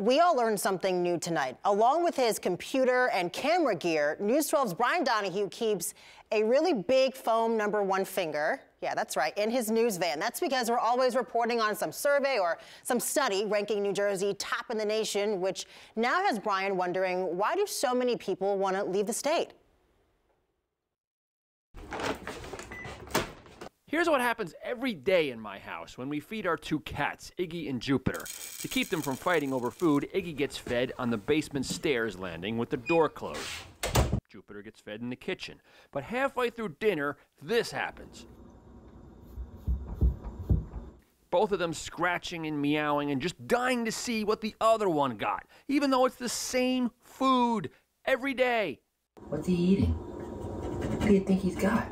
We all learned something new tonight. Along with his computer and camera gear, News 12's Brian Donahue keeps a really big foam number one finger. Yeah, that's right, in his news van. That's because we're always reporting on some survey or some study ranking New Jersey top in the nation, which now has Brian wondering why do so many people want to leave the state? Here's what happens every day in my house when we feed our two cats, Iggy and Jupiter. To keep them from fighting over food, Iggy gets fed on the basement stairs landing with the door closed. Jupiter gets fed in the kitchen. But halfway through dinner, this happens. Both of them scratching and meowing and just dying to see what the other one got, even though it's the same food every day. What's he eating? What do you think he's got?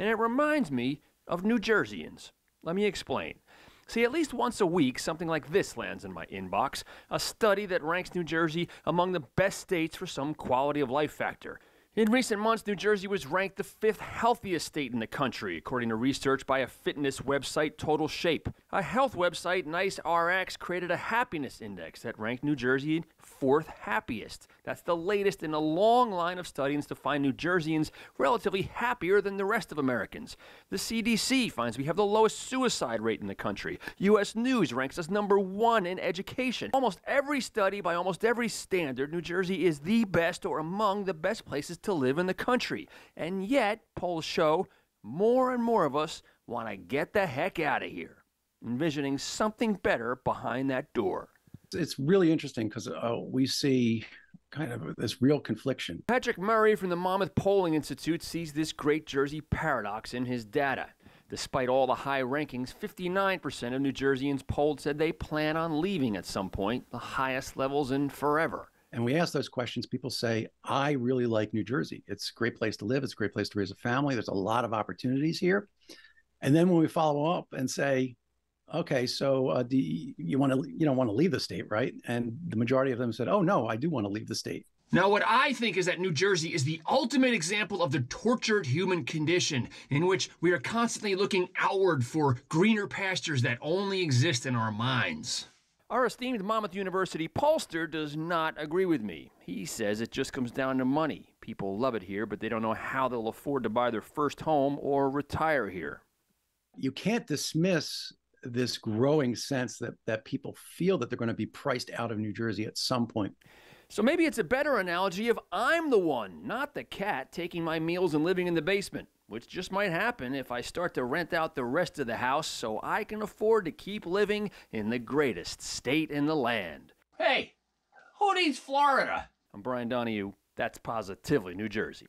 And it reminds me of New Jerseyans. Let me explain. See, at least once a week, something like this lands in my inbox a study that ranks New Jersey among the best states for some quality of life factor. In recent months, New Jersey was ranked the fifth healthiest state in the country, according to research by a fitness website, Total Shape. A health website, Nice RX, created a happiness index that ranked New Jersey fourth happiest. That's the latest in a long line of studies to find New Jerseyans relatively happier than the rest of Americans. The CDC finds we have the lowest suicide rate in the country. U.S. News ranks us number one in education. Almost every study by almost every standard, New Jersey is the best or among the best places to live in the country. And yet, polls show more and more of us want to get the heck out of here, envisioning something better behind that door. It's really interesting because uh, we see kind of this real confliction. Patrick Murray from the Monmouth Polling Institute sees this great Jersey paradox in his data. Despite all the high rankings, 59% of New Jerseyans polled said they plan on leaving at some point, the highest levels in forever. And we ask those questions, people say, I really like New Jersey. It's a great place to live. It's a great place to raise a family. There's a lot of opportunities here. And then when we follow up and say, okay, so uh, do you, you want to you don't want to leave the state, right? And the majority of them said, oh no, I do want to leave the state. Now, what I think is that New Jersey is the ultimate example of the tortured human condition, in which we are constantly looking outward for greener pastures that only exist in our minds. Our esteemed Monmouth University pollster does not agree with me. He says it just comes down to money. People love it here, but they don't know how they'll afford to buy their first home or retire here. You can't dismiss this growing sense that that people feel that they're going to be priced out of New Jersey at some point. So maybe it's a better analogy if I'm the one, not the cat, taking my meals and living in the basement which just might happen if I start to rent out the rest of the house so I can afford to keep living in the greatest state in the land. Hey, who needs Florida? I'm Brian Donahue. That's positively New Jersey.